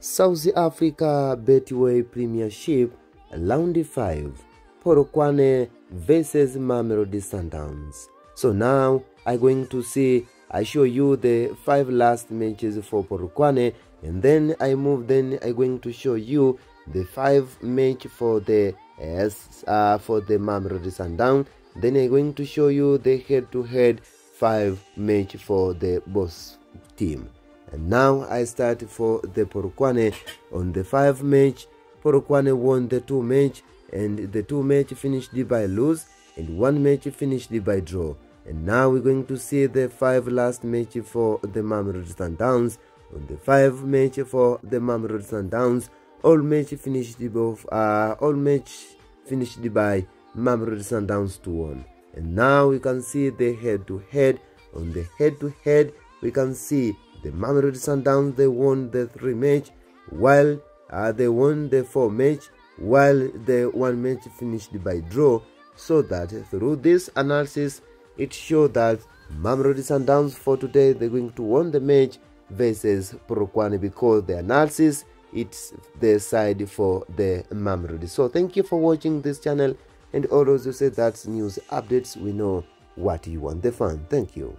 South Africa Betway Premiership Round 5 Polokwane versus Mamelodi Sundowns. So now I'm going to see I show you the five last matches for Polokwane and then I move then I'm going to show you the five match for the uh, for the Mamelodi Sundown then I'm going to show you the head to head five match for the boss team and now I start for the Polokwane on the five match. Polokwane won the two match and the two match finished by lose and one match finished by draw. And now we're going to see the five last match for the Mamelodi Sundowns. On the five match for the Mamelodi Sundowns all match finished both uh, all match finished by Mamelodi Sundowns 2-1 and now we can see the head to head on the head to head we can see the Mamelodi Sundowns they won the three match while uh, they won the four match while the one match finished by draw so that through this analysis it showed that Mamelodi Sundowns for today they're going to win the match versus Polokwane because the analysis it's the side for the Mamelodi. So thank you for watching this channel and always you say that's news updates we know what you want the fun. Thank you.